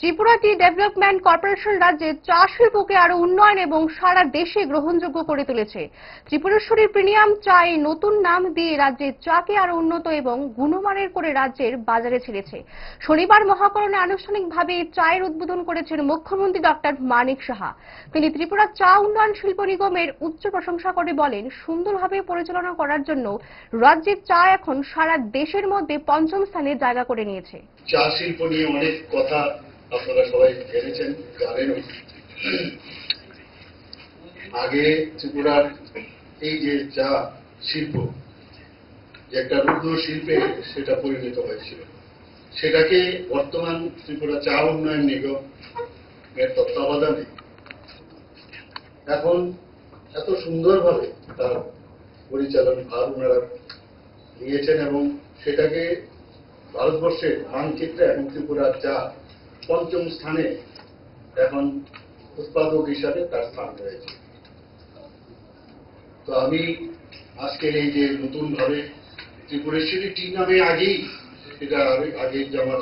ত্রিপুরা টি development corporation রাজ্যে চা শিল্পকে আরও উন্নয়ন এবং সারা দেশে গ্রহণযোগ্য করে তুলেছে। ত্রিপুরেশ্বরী প্রিমিয়াম চা এই নতুন নাম দিয়ে রাজ্যের চাকে আরও উন্নত এবং গুণমানের করে রাজ্যের বাজারে ছেড়েছে। শনিবার মহাকরণে আনুষ্ঠানিকভাবে এই চায়ের উদ্বোধন করেছেন মুখ্যমন্ত্রী ডক্টর মানিক সাহা। তিনি ত্রিপুরা চা উন্নয়ন শিল্প নিগমের উচ্চ প্রশংসা করে বলেন, সুন্দরভাবে পরিচালনা করার জন্য রাজ্যের চা এখন সারা দেশের মধ্যে পঞ্চম স্থানে জায়গা করে নিয়েছে। চা শিল্প নিয়ে অনেক কথা আপনারা সবাই জেনেছেন জানেন আগে ত্রিপুরার এই যে চা শিল্প, যে একটা রুগ্ন শিল্পে সেটা পরিণত হয়েছিল। সেটাকে বর্তমান ত্রিপুরা চা উন্নয়ন নিগম এর তত্ত্বাবধানে এখন এত সুন্দরভাবে তার পরিচালন ভার ওনারা নিয়েছেন এবং সেটাকে ভারতবর্ষের মানচিত্রে এবং ত্রিপুরার চা পঞ্চম স্থানে এখন উৎপাদক হিসাবে তার স্থান রয়েছে। তো আমি আজকের এই যে নতুন ভাবে ত্রিপুরেশ্বরী টি নামে আগেই এটা আগে- যে আমার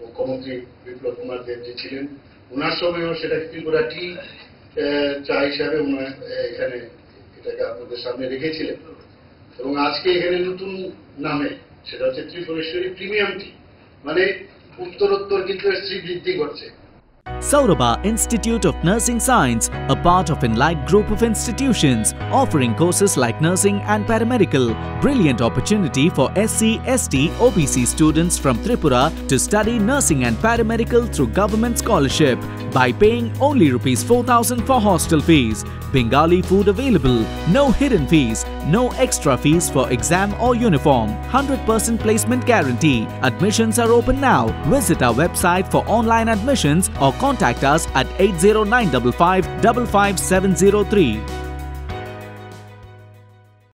মুখ্যমন্ত্রী বিপ্লব কুমার দেব যে ছিলেন, ওনার সময়ও সেটা ত্রিপুরা টি চা হিসাবে এখানে এটাকে আপনাদের সামনে রেখেছিলেন। এবং আজকে এখানে নতুন নামে সেটা হচ্ছে ত্রিপুরেশ্বরী প্রিমিয়াম টি মানে উত্তরোত্তর কিন্তু এর শ্রীবৃদ্ধি ঘটছে। Saurabha Institute of Nursing Science, a part of Enlight Group of Institutions, offering courses like nursing and paramedical. Brilliant opportunity for SC, ST, OBC students from Tripura to study nursing and paramedical through government scholarship by paying only rupees 4000 for hostel fees. Bengali food available, no hidden fees, no extra fees for exam or uniform, 100% placement guarantee. Admissions are open now. Visit our website for online admissions or contact us at 80955 55703.